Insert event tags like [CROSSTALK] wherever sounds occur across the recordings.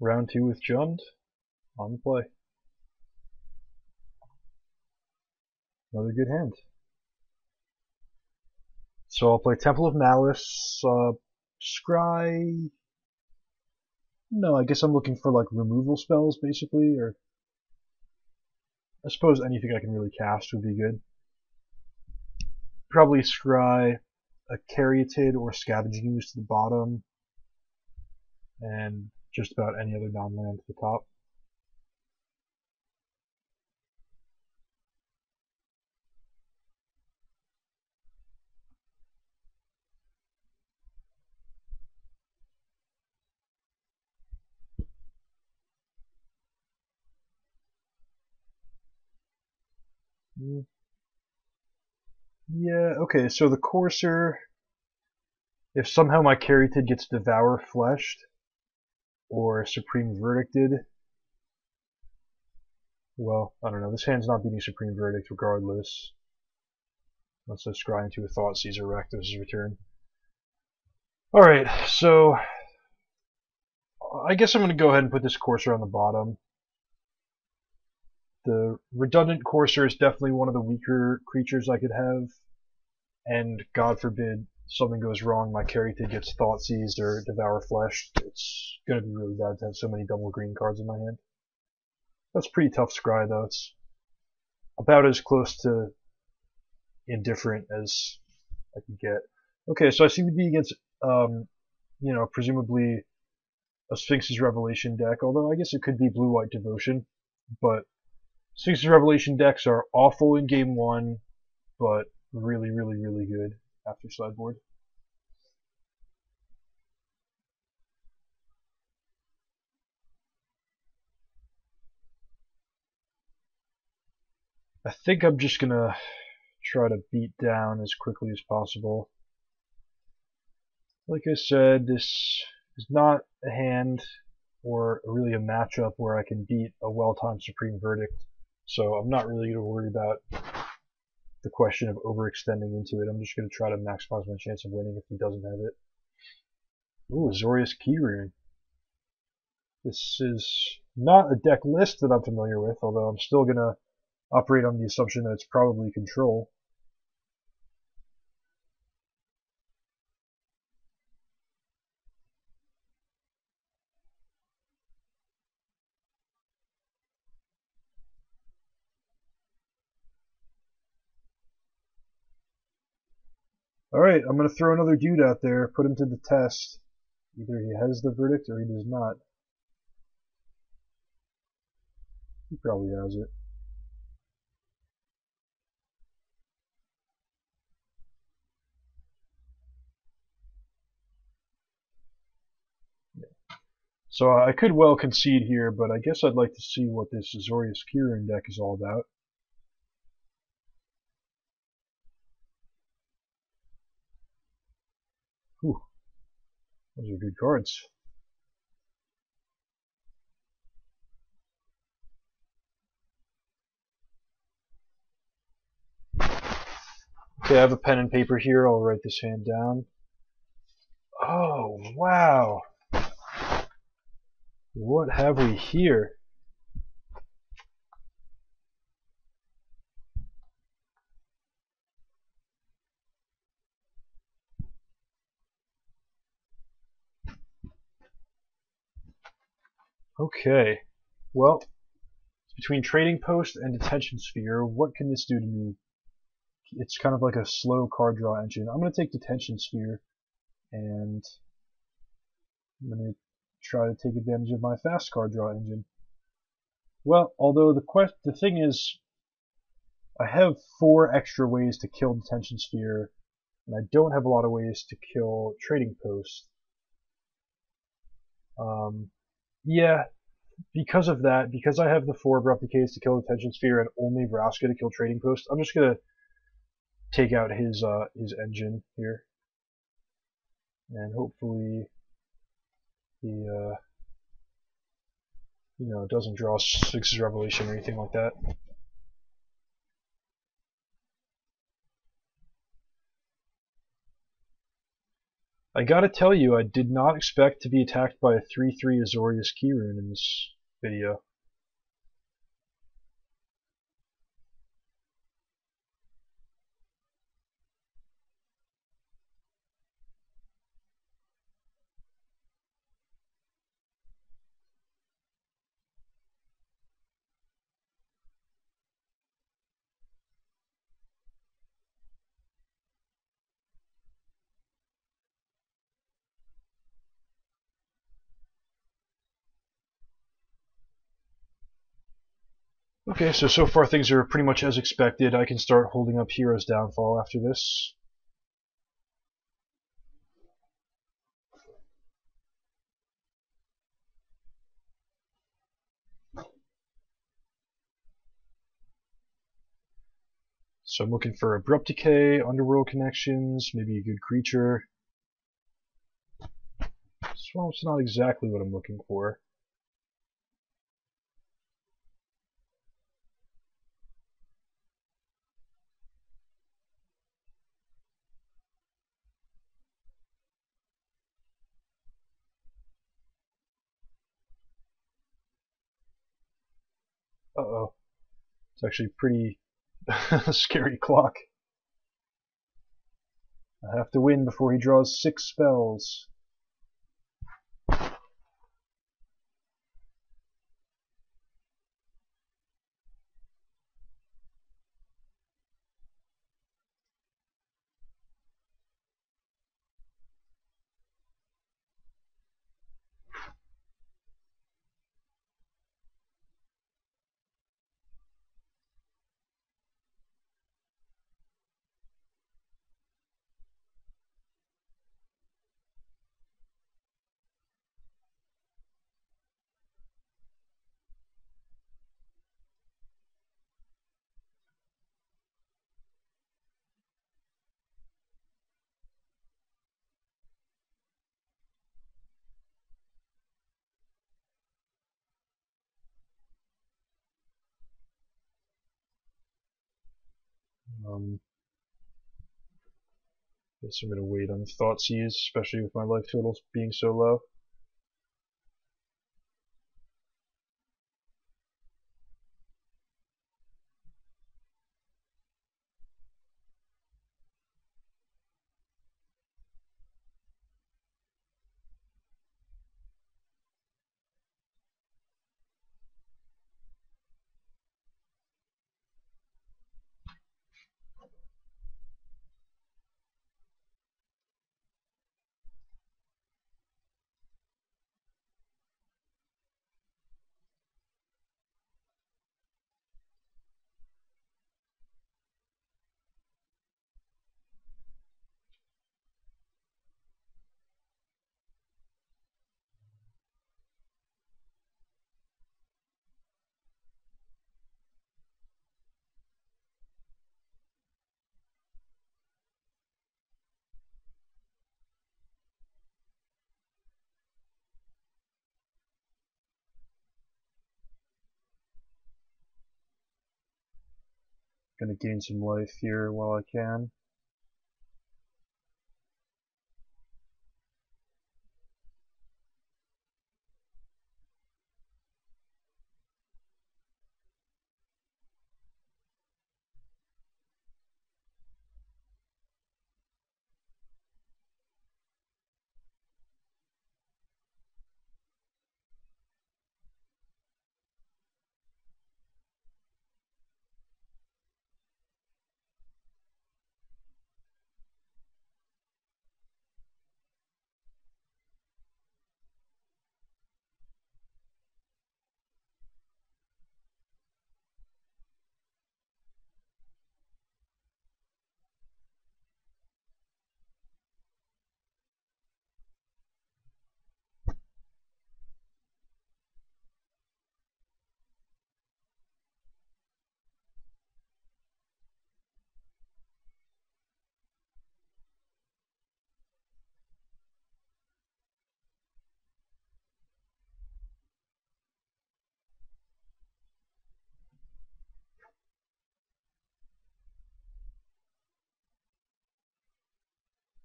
Round two with Jund. On the play. Another good hand. So I'll play Temple of Malice, uh, Scry. No, I guess I'm looking for like removal spells basically, or I suppose anything I can really cast would be good. Probably Scry, a Caryatid or Scavenging Ooze to the bottom, and just about any other non-land to the top. Yeah, okay, so the Courser, if somehow my Caryatid gets Devour Fleshed, or Supreme Verdicted, well, I don't know, this hand's not beating Supreme Verdict regardless. Let's let's scry into a Thoughtseize or Rakdos' return. Alright, so I guess I'm going to go ahead and put this Courser on the bottom. The redundant Courser is definitely one of the weaker creatures I could have, and God forbid something goes wrong, my Caryatid gets Thoughtseized or Devour Flesh. It's to be really bad to have so many double green cards in my hand. That's pretty tough scry though. It's about as close to indifferent as I can get. Okay, so I seem to be against, um, you know, presumably a Sphinx's Revelation deck, although I guess it could be Blue-White Devotion, but Sphinx's Revelation decks are awful in game one, but really, really, really good after sideboard. I think I'm just gonna try to beat down as quickly as possible. Like I said, this is not a hand or really a matchup where I can beat a well-timed Supreme Verdict, so I'm not really going to worry about the question of overextending into it. I'm just going to try to maximize my chance of winning if he doesn't have it. Ooh, Azorius Keyrune. This is not a deck list that I'm familiar with, although I'm still going to operate on the assumption that it's probably control. Alright, I'm going to throw another dude out there, put him to the test. Either he has the verdict or he does not. He probably has it. So I could well concede here, but I guess I'd like to see what this Azorius Keyrune deck is all about. Whew. Those are good cards. Okay, I have a pen and paper here. I'll write this hand down. Oh, wow. What have we here? Okay, well, between Trading Post and Detention Sphere, what can this do to me? It's kind of like a slow card draw engine. I'm going to take Detention Sphere, and I'm going to try to take advantage of my fast card draw engine. Well, although the quest the thing is, I have four extra ways to kill Detention Sphere, and I don't have a lot of ways to kill Trading Post. Um, yeah, because of that, because I have the four Replicates to kill Detention Sphere and only Vraska to kill Trading Post, I'm just gonna take out his uh, his engine here, and hopefully he uh, you know doesn't draw Sphinx's Revelation or anything like that. I gotta tell you, I did not expect to be attacked by a 3-3 Azorius Keyrune in this video. Okay, so so far things are pretty much as expected. I can start holding up Hero's Downfall after this. So I'm looking for Abrupt Decay, Underworld Connections, maybe a good creature. Swamp's not exactly what I'm looking for. Uh-oh. It's actually pretty [LAUGHS] scary clock. I have to win before he draws six spells. Um, guess I'm going to wait on Thoughtseize, especially with my life totals being so low. Gonna gain some life here while I can.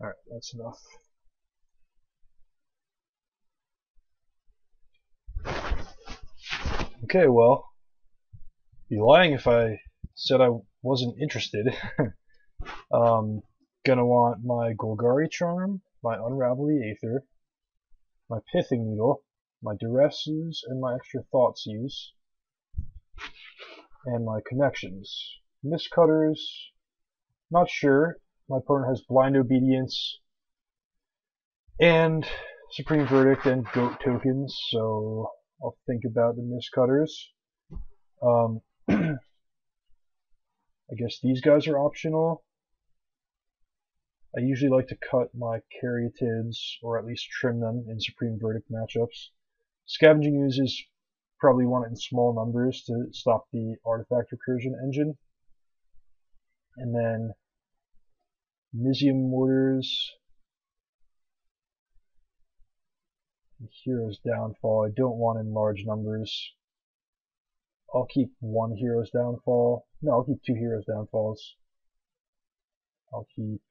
Alright, that's enough. Okay, well, be lying if I said I wasn't interested. [LAUGHS] um, gonna want my Golgari Charm, my Unravel the Aether, my Pithing Needle, my Duresses, and my Extra Thoughtseize, and my Connections. Mistcutters, not sure. My opponent has Blind Obedience and Supreme Verdict and Goat tokens, so I'll think about the Mistcutters. Um, [CLEARS THROAT] I guess these guys are optional. I usually like to cut my caryatids, or at least trim them in Supreme Verdict matchups. Scavenging is probably want it in small numbers to stop the artifact recursion engine. And then Mizzium Mortars, Hero's Downfall, I don't want in large numbers. I'll keep one Hero's Downfall. No, I'll keep two Hero's Downfalls. I'll keep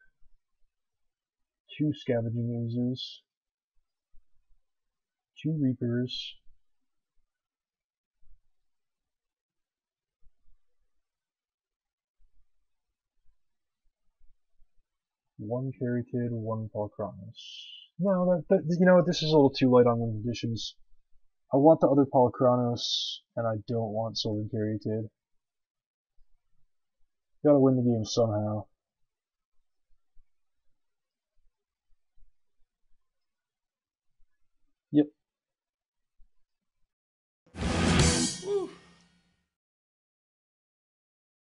two Scavenging Oozes, two Reapers, one Caryatid, one Polukranos. No, that, that, you know this is a little too light on the conditions. I want the other Polukranos, and I don't want Soul Kid. Gotta win the game somehow.